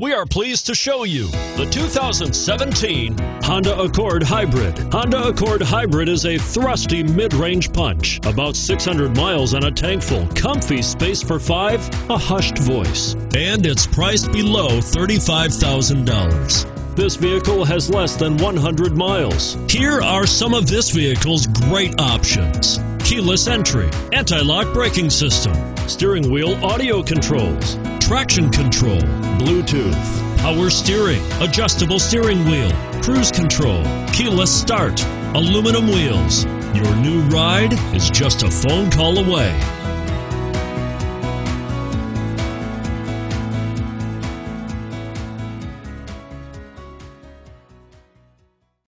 We are pleased to show you the 2017 Honda Accord Hybrid. Honda Accord Hybrid is a thrusty mid-range punch. About 600 miles on a tank full, comfy space for five, a hushed voice. And it's priced below $35,000. This vehicle has less than 100 miles. Here are some of this vehicle's great options. Keyless entry, anti-lock braking system, steering wheel audio controls, traction control, Bluetooth, power steering, adjustable steering wheel, cruise control, keyless start, aluminum wheels. Your new ride is just a phone call away.